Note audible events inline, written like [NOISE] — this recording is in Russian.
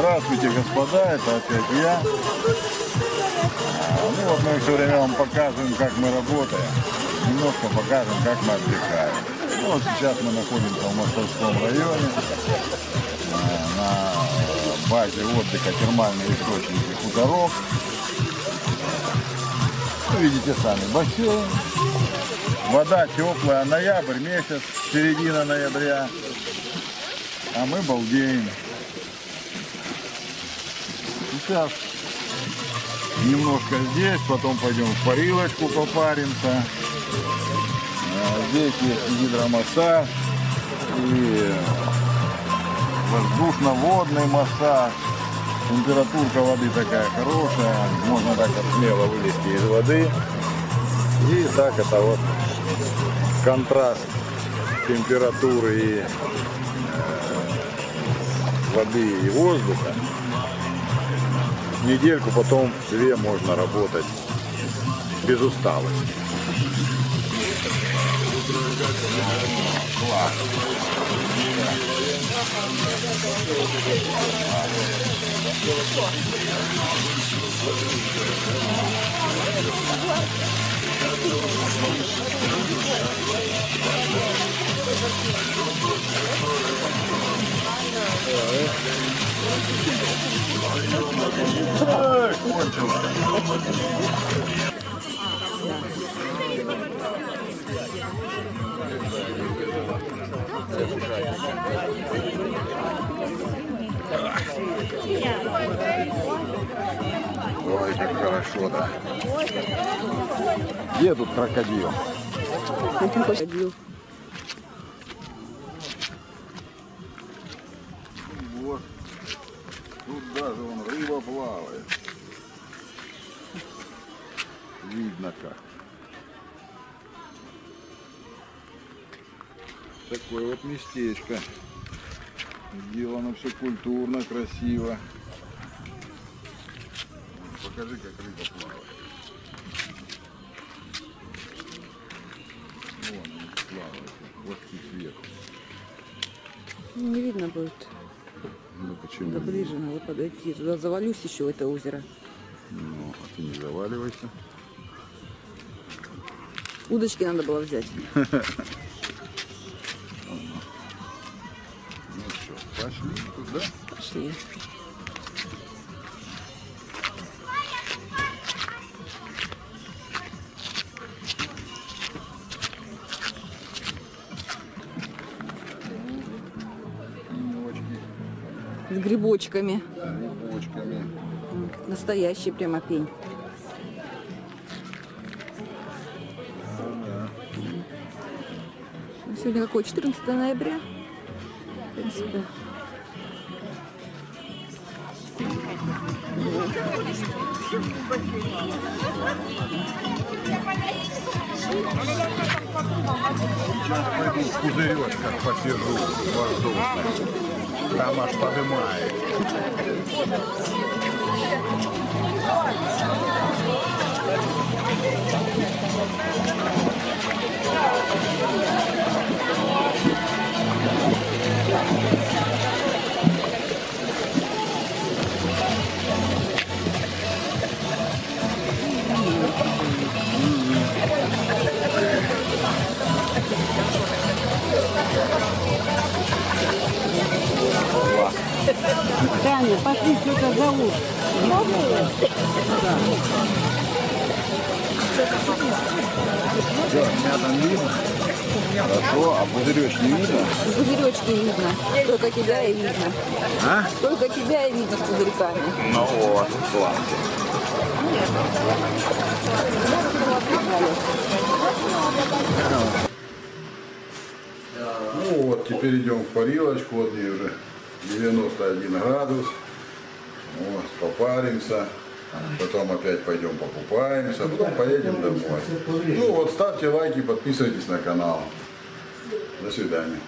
Здравствуйте, господа, это опять я. А, ну вот мы все время вам показываем, как мы работаем. Немножко покажем, как мы отдыхаем. Ну, вот сейчас мы находимся в Мостовском районе а, на базе отдыха термальные источники хуторок. Вы видите сами бассейн. Вода теплая, ноябрь месяц, середина ноября. А мы балдеем. Сейчас немножко здесь, потом пойдем в парилочку попаримся. А, Здесь есть гидромассаж и воздушно-водный массаж. Температурка воды такая хорошая, можно так вот смело вылезти из воды. И так это вот контраст температуры и э, воды и воздуха. Недельку, потом две можно работать без усталости. Кончилось. Ой, как хорошо, да. Где тут крокодил? Ходил. Вот. Тут даже вон рыба плавает. Видно как. Такое вот местечко. Сделано все культурно, красиво. Покажи, как рыба плавает. Вон они плавают, хвости сверху. Не видно будет. Ну почему? Надо ближе, надо подойти. Туда завалюсь еще в это озеро. Ну, а ты не заваливайся. Удочки надо было взять. [LAUGHS] Ну что, пошли туда. Пошли. С грибочками. с грибочками. Настоящий прямо пень. Сегодня какое? 14 ноября? В принципе. Пойду в пузыречках посижу воздушных. Там аж подымает. Пошли, что-то зовут. Что, меня там видно? Хорошо, а пузыречки видно? Пузыречки видно. Только тебя и видно. А? Только тебя и видно с пузырьками. Ну вот, класс. Ну вот, теперь идем в парилочку, вот ей уже 91 градус. Попаримся, потом опять пойдем покупаемся, потом поедем домой. Ну вот, ставьте лайки, подписывайтесь на канал. До свидания.